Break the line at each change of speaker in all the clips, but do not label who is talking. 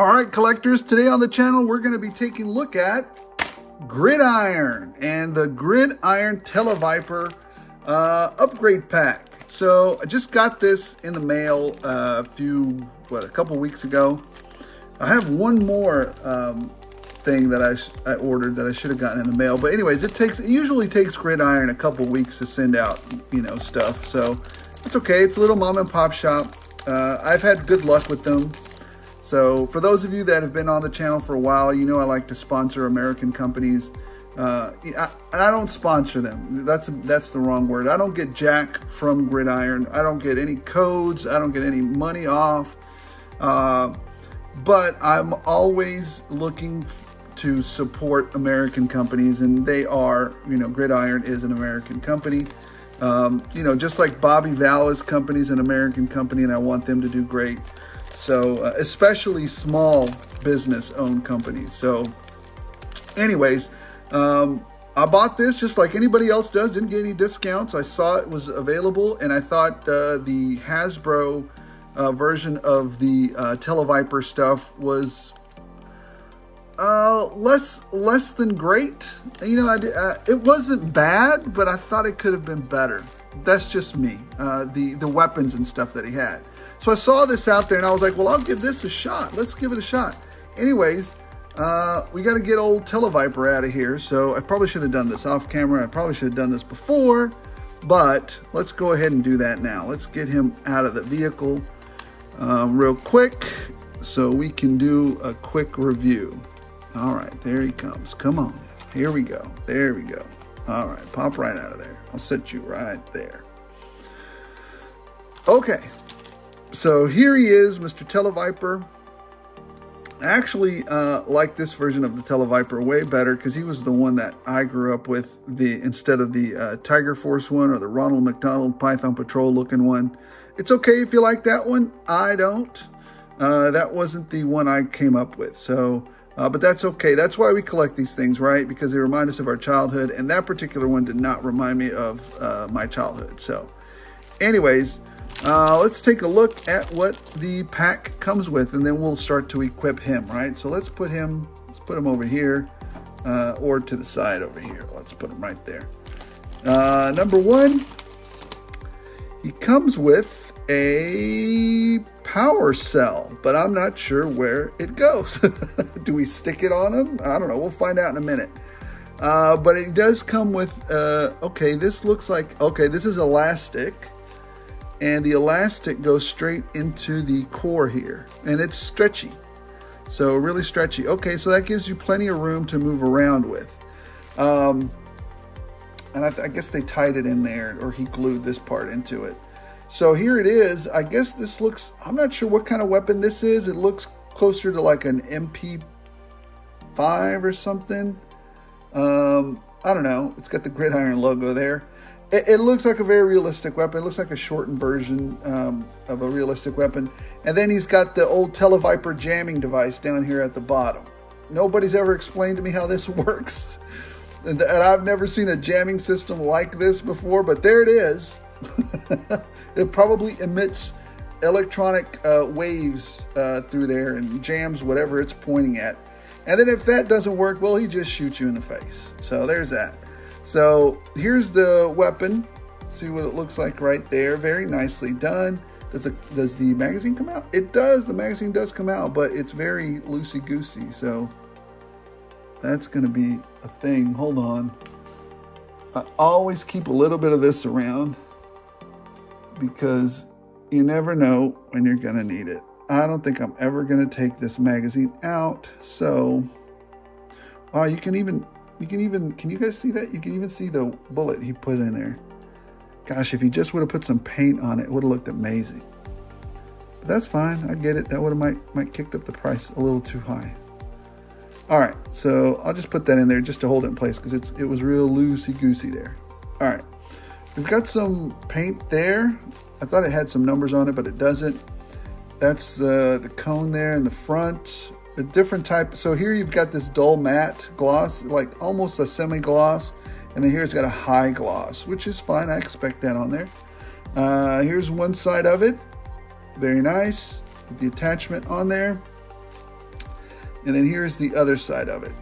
All right, collectors, today on the channel, we're going to be taking a look at Gridiron and the Gridiron Televiper uh, upgrade pack. So I just got this in the mail uh, a few, what, a couple weeks ago. I have one more um, thing that I, I ordered that I should have gotten in the mail. But anyways, it takes it usually takes Gridiron a couple weeks to send out, you know, stuff. So it's okay. It's a little mom and pop shop. Uh, I've had good luck with them. So for those of you that have been on the channel for a while, you know I like to sponsor American companies. Uh, I, I don't sponsor them. That's that's the wrong word. I don't get jack from Gridiron. I don't get any codes. I don't get any money off. Uh, but I'm always looking to support American companies, and they are. You know, Gridiron is an American company. Um, you know, just like Bobby Vala's company is an American company, and I want them to do great. So, uh, especially small business owned companies. So, anyways, um, I bought this just like anybody else does, didn't get any discounts. I saw it was available, and I thought uh, the Hasbro uh, version of the uh, Televiper stuff was uh, less less than great. You know, I, uh, it wasn't bad, but I thought it could have been better. That's just me. Uh, the the weapons and stuff that he had. So I saw this out there and I was like, well, I'll give this a shot. Let's give it a shot. Anyways, uh, we got to get old Televiper out of here. So I probably should have done this off camera. I probably should have done this before, but let's go ahead and do that now. Let's get him out of the vehicle um, real quick so we can do a quick review. All right, there he comes. Come on. Here we go. There we go. All right, pop right out of there. I'll set you right there. Okay, so here he is, Mr. Televiper. I actually uh, like this version of the Televiper way better because he was the one that I grew up with the instead of the uh, Tiger Force one or the Ronald McDonald Python Patrol looking one. It's okay if you like that one. I don't. Uh, that wasn't the one I came up with. So, uh, but that's okay. That's why we collect these things, right? Because they remind us of our childhood. And that particular one did not remind me of uh, my childhood. So, anyways, uh, let's take a look at what the pack comes with, and then we'll start to equip him, right? So let's put him, let's put him over here, uh, or to the side over here. Let's put him right there. Uh, number one, he comes with a power cell, but I'm not sure where it goes. Do we stick it on him? I don't know. We'll find out in a minute. Uh, but it does come with, uh, okay, this looks like, okay, this is elastic and the elastic goes straight into the core here and it's stretchy so really stretchy okay so that gives you plenty of room to move around with um, and I, I, guess they tied it in there or he glued this part into it so here it is I guess this looks I'm not sure what kind of weapon this is it looks closer to like an MP5 or something um, I don't know it's got the gridiron logo there it, it, looks like a very realistic weapon. It looks like a shortened version um, of a realistic weapon. And then he's got the old Televiper jamming device down here at the bottom. Nobody's ever explained to me how this works. And, and I've never seen a jamming system like this before, but there it is. it probably emits electronic uh, waves uh, through there and jams whatever it's pointing at. And then if that doesn't work, well, he just shoots you in the face. So there's that. So here's the weapon. See what it looks like right there. Very nicely done. Does the, does the magazine come out? It does. The magazine does come out, but it's very loosey-goosey. So that's going to be a thing. Hold on. I always keep a little bit of this around because you never know when you're going to need it. I don't think I'm ever going to take this magazine out. So, oh, you can even you can even, can you guys see that? You can even see the bullet he put in there. Gosh, if he just would have put some paint on it, it would have looked amazing. But that's fine. I get it. That would have might, might kicked up the price a little too high. All right, so I'll just put that in there just to hold it in place because it's it was real loosey-goosey there. All right, we've got some paint there. I thought it had some numbers on it, but it doesn't. That's uh, the cone there in the front a different type. So here you've got this dull matte gloss, like almost a semi-gloss. And then here it's got a high gloss, which is fine. I expect that on there. Uh, here's one side of it. Very nice. With the attachment on there. And then here's the other side of it.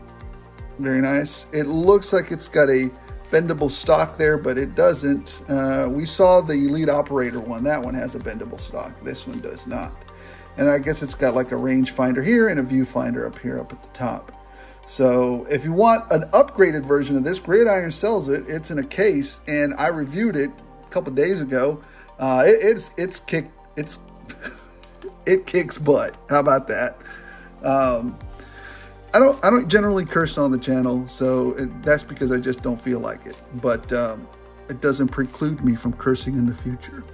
Very nice. It looks like it's got a bendable stock there, but it doesn't. Uh, we saw the Elite Operator one. That one has a bendable stock. This one does not. And I guess it's got like a rangefinder here and a viewfinder up here up at the top. So if you want an upgraded version of this, Gridiron sells it. It's in a case, and I reviewed it a couple days ago. Uh, it, it's it's kick it's it kicks butt. How about that? Um, I don't I don't generally curse on the channel, so it, that's because I just don't feel like it. But um, it doesn't preclude me from cursing in the future.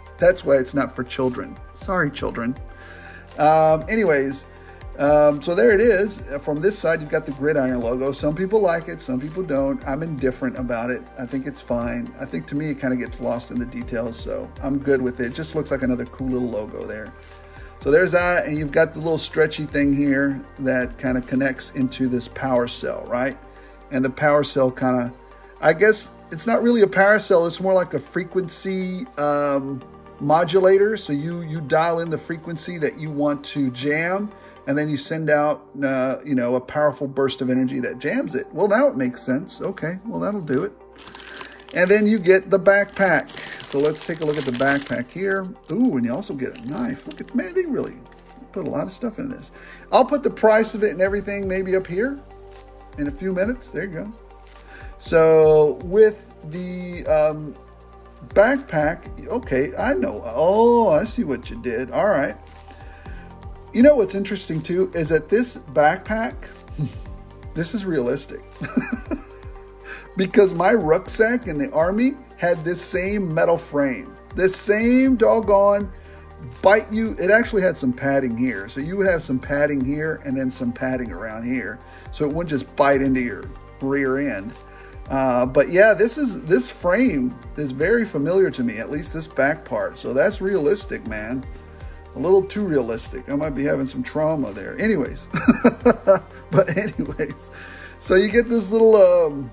that's why it's not for children. Sorry, children. Um, anyways, um, so there it is. From this side, you've got the gridiron logo. Some people like it, some people don't. I'm indifferent about it. I think it's fine. I think to me, it kind of gets lost in the details, so I'm good with it. Just looks like another cool little logo there. So there's that, and you've got the little stretchy thing here that kind of connects into this power cell, right? And the power cell kind of, I guess it's not really a power cell. It's more like a frequency um, modulator. So you you dial in the frequency that you want to jam and then you send out, uh, you know, a powerful burst of energy that jams it. Well, now it makes sense. Okay, well, that'll do it. And then you get the backpack. So let's take a look at the backpack here. Ooh, and you also get a knife. Look at, man, they really put a lot of stuff in this. I'll put the price of it and everything maybe up here in a few minutes. There you go. So with the um, backpack, okay, I know. Oh, I see what you did. All right. You know what's interesting too is that this backpack, this is realistic. because my rucksack in the army had this same metal frame. This same doggone bite you. It actually had some padding here. So you would have some padding here and then some padding around here. So it wouldn't just bite into your rear end. Uh, but yeah, this is this frame is very familiar to me, at least this back part. So that's realistic, man a little too realistic. I might be having some trauma there. Anyways, but anyways, so you get this little, um,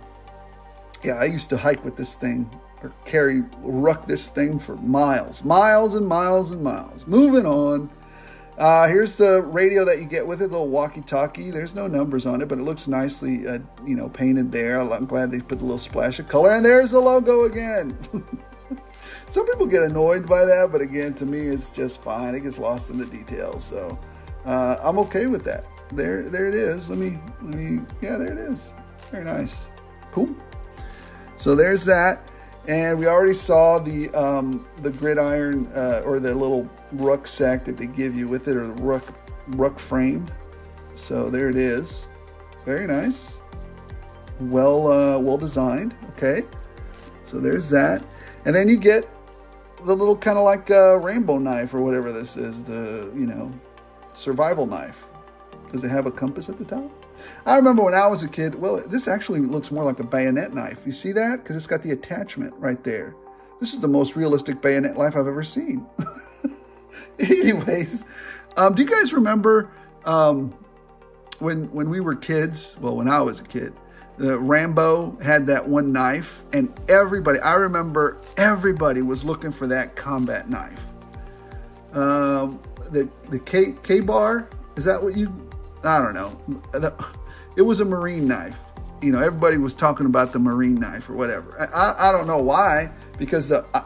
yeah, I used to hike with this thing or carry, ruck this thing for miles, miles and miles and miles. Moving on. Uh, here's the radio that you get with it, the little walkie-talkie. There's no numbers on it, but it looks nicely, uh, you know, painted there. I'm glad they put the little splash of color. And there's the logo again. Some people get annoyed by that, but again, to me, it's just fine. It gets lost in the details, so uh, I'm okay with that. There, there it is. Let me, let me. Yeah, there it is. Very nice. Cool. So there's that, and we already saw the um, the gridiron uh, or the little rucksack that they give you with it, or the ruck ruck frame. So there it is. Very nice. Well, uh, well designed. Okay. So there's that, and then you get the little kind of like a Rambo knife or whatever this is, the, you know, survival knife. Does it have a compass at the top? I remember when I was a kid, well, this actually looks more like a bayonet knife. You see that? Because it's got the attachment right there. This is the most realistic bayonet knife I've ever seen. Anyways, um, do you guys remember um, when when we were kids? Well, when I was a kid, the Rambo had that one knife, and everybody, I remember everybody was looking for that combat knife. Um, the the K K bar is that what you? I don't know. It was a Marine knife. You know, everybody was talking about the Marine knife or whatever. I, I don't know why, because the, I,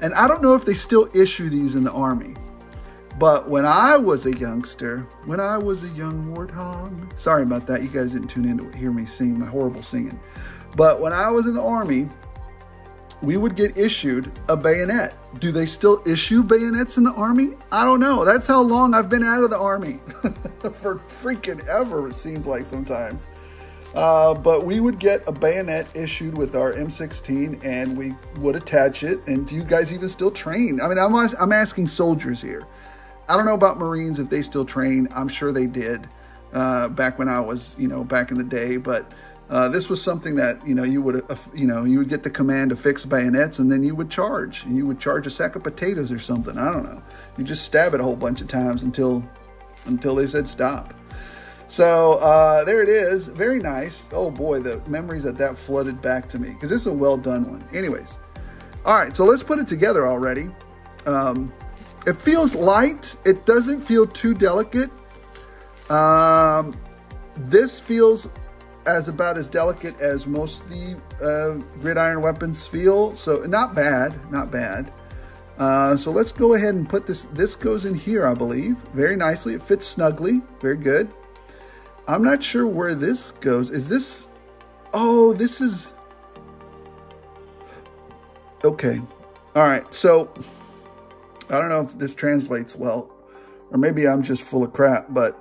and I don't know if they still issue these in the Army. But when I was a youngster, when I was a young warthog, sorry about that. You guys didn't tune in to hear me sing my horrible singing. But when I was in the Army, we would get issued a bayonet. Do they still issue bayonets in the Army? I don't know. That's how long I've been out of the Army. For freaking ever, it seems like sometimes. Uh, but we would get a bayonet issued with our M16 and we would attach it. And do you guys even still train? I mean, I'm, I'm asking soldiers here. I don't know about Marines if they still train. I'm sure they did uh, back when I was, you know, back in the day. But uh, this was something that you know you would, uh, you know, you would get the command to fix bayonets, and then you would charge, and you would charge a sack of potatoes or something. I don't know. You just stab it a whole bunch of times until until they said stop. So uh, there it is. Very nice. Oh boy, the memories that that flooded back to me because this is a well done one. Anyways, all right. So let's put it together already. Um, it feels light. It doesn't feel too delicate. Um, this feels as about as delicate as most of the uh, gridiron weapons feel. So not bad, not bad. Uh, so let's go ahead and put this, this goes in here, I believe, very nicely. It fits snugly, very good. I'm not sure where this goes. Is this, oh, this is, okay. All right, so I don't know if this translates well, or maybe I'm just full of crap, but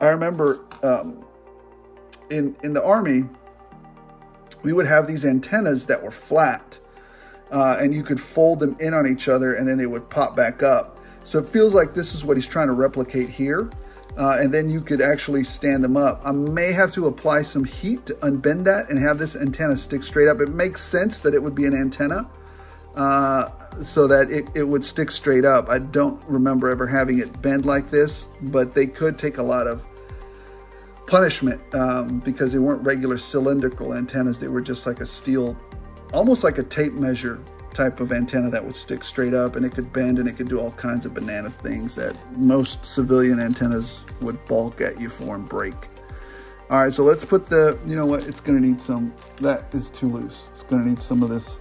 I remember um, in, in the Army, we would have these antennas that were flat uh, and you could fold them in on each other and then they would pop back up. So it feels like this is what he's trying to replicate here. Uh, and then you could actually stand them up. I may have to apply some heat to unbend that and have this antenna stick straight up. It makes sense that it would be an antenna uh, so that it, it would stick straight up. I don't remember ever having it bend like this, but they could take a lot of punishment um, because they weren't regular cylindrical antennas. They were just like a steel almost like a tape measure type of antenna that would stick straight up and it could bend and it could do all kinds of banana things that most civilian antennas would balk at you for and break. All right, so let's put the, you know what, it's gonna need some, that is too loose. It's gonna need some of this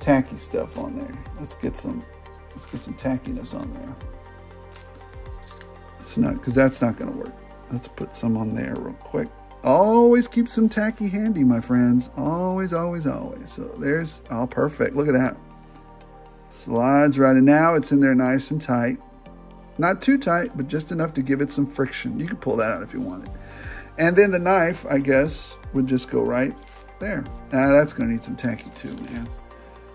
tacky stuff on there. Let's get some, let's get some tackiness on there. It's not, because that's not gonna work. Let's put some on there real quick. Always keep some tacky handy, my friends. Always, always, always. So there's, all oh, perfect. Look at that. Slides right, and now it's in there nice and tight. Not too tight, but just enough to give it some friction. You can pull that out if you wanted. And then the knife, I guess, would just go right there. Now that's gonna need some tacky too, man.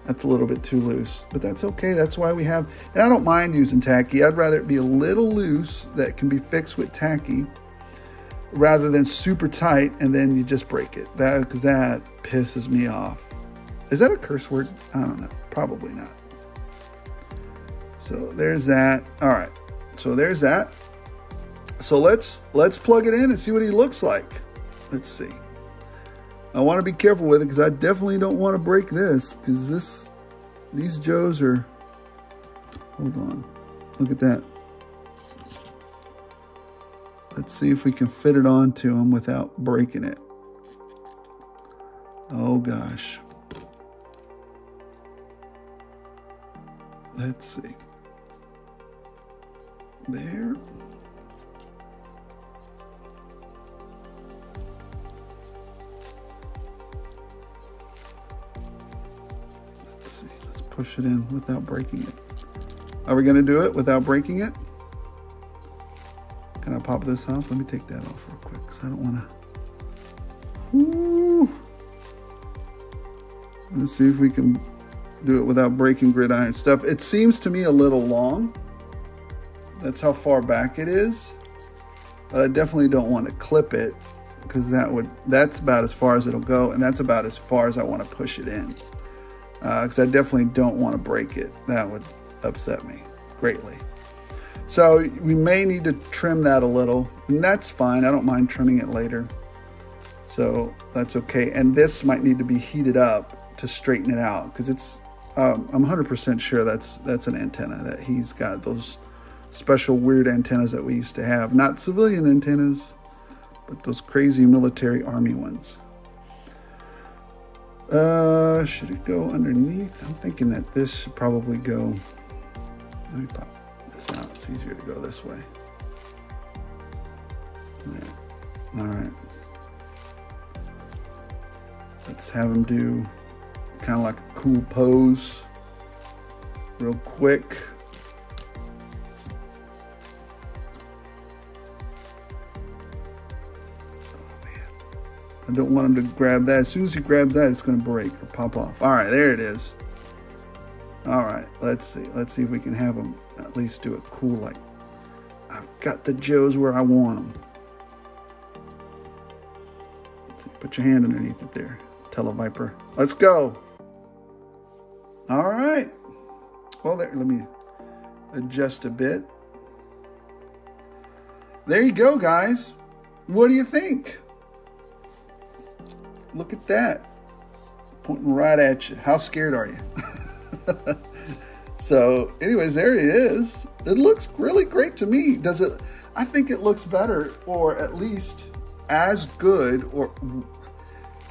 That's a little bit too loose, but that's okay. That's why we have, and I don't mind using tacky. I'd rather it be a little loose that can be fixed with tacky rather than super tight and then you just break it. That because that pisses me off. Is that a curse word? I don't know. Probably not. So there's that. All right. So there's that. So let's let's plug it in and see what he looks like. Let's see. I want to be careful with it because I definitely don't want to break this because this these Joes are hold on. Look at that. Let's see if we can fit it onto him without breaking it. Oh gosh. Let's see. There. Let's see. Let's push it in without breaking it. Are we going to do it without breaking it? Can I pop this off? Let me take that off real quick because I don't want to. Let's see if we can do it without breaking gridiron stuff. It seems to me a little long. That's how far back it is. But I definitely don't want to clip it because that would that's about as far as it'll go and that's about as far as I want to push it in because uh, I definitely don't want to break it that would upset me greatly so we may need to trim that a little, and that's fine. I don't mind trimming it later. So that's okay. And this might need to be heated up to straighten it out because it's, um, I'm 100% sure that's, that's an antenna that he's got those special weird antennas that we used to have. Not civilian antennas, but those crazy military army ones. Uh, should it go underneath? I'm thinking that this should probably go, let me pop this out. It's easier to go this way. Yeah. All right. Let's have him do kind of like a cool pose real quick. I don't want him to grab that. As soon as he grabs that, it's going to break or pop off. All right, there it is. All right, let's see. Let's see if we can have him at least do it cool like I've got the Joes where I want them. Put your hand underneath it there, Televiper. Let's go. All right. Well, there, let me adjust a bit. There you go, guys. What do you think? Look at that. Pointing right at you. How scared are you? So, anyways, there he is. It looks really great to me. Does it? I think it looks better, or at least as good, or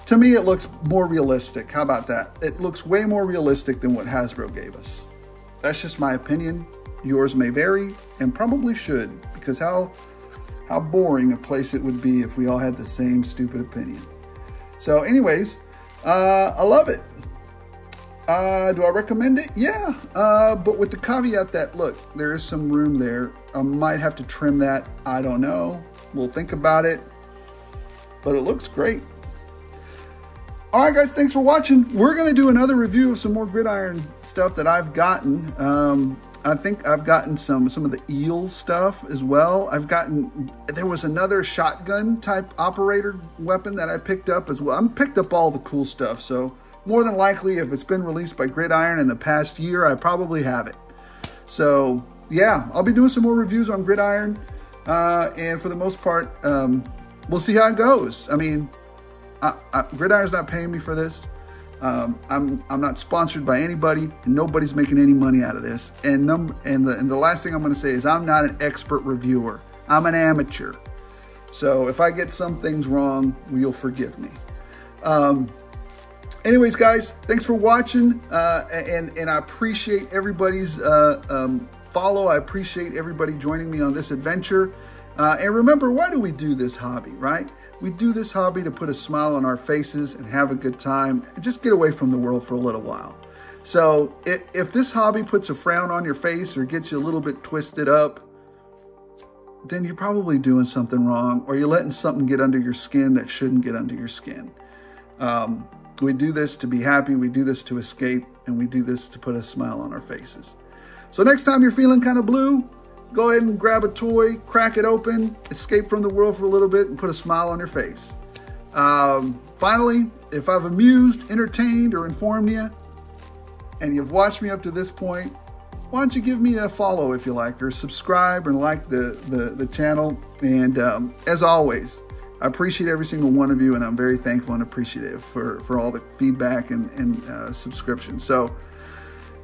to me, it looks more realistic. How about that? It looks way more realistic than what Hasbro gave us. That's just my opinion. Yours may vary, and probably should, because how how boring a place it would be if we all had the same stupid opinion. So, anyways, uh, I love it. Uh, do I recommend it? Yeah, uh, but with the caveat that look, there is some room there. I might have to trim that. I don't know. We'll think about it. But it looks great. All right, guys, thanks for watching. We're to do another review of some more gridiron stuff that I've gotten. Um, I think I've gotten some some of the eel stuff as well. I've gotten there was another shotgun type operator weapon that I picked up as well. I'm picked up all the cool stuff, so more than likely, if it's been released by Gridiron in the past year, I probably have it. So yeah, I'll be doing some more reviews on Gridiron, uh, and for the most part, um, we'll see how it goes. I mean, I, I, Gridiron's not paying me for this. Um, I'm I'm not sponsored by anybody, and nobody's making any money out of this. And number and the and the last thing I'm going to say is I'm not an expert reviewer. I'm an amateur. So if I get some things wrong, you'll forgive me. Um, anyways, guys, thanks for watching, uh, and and I appreciate everybody's uh, um, follow. I appreciate everybody joining me on this adventure. Uh, and remember, why do we do this hobby, right? We do this hobby to put a smile on our faces and have a good time and just get away from the world for a little while. So if, if this hobby puts a frown on your face or gets you a little bit twisted up, then you're probably doing something wrong or you're letting something get under your skin that shouldn't get under your skin. Um, we do this to be happy, we do this to escape, and we do this to put a smile on our faces. So next time you're feeling kind of blue, go ahead and grab a toy, crack it open, escape from the world for a little bit, and put a smile on your face. Um, finally, if I've amused, entertained, or informed you, and you've watched me up to this point, why don't you give me a follow if you like, or subscribe and like the, the, the channel. And um, as always, I appreciate every single one of you, and I'm very thankful and appreciative for, for all the feedback and, and uh, subscriptions. So,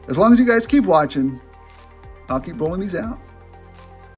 as long as you guys keep watching, I'll keep rolling these out.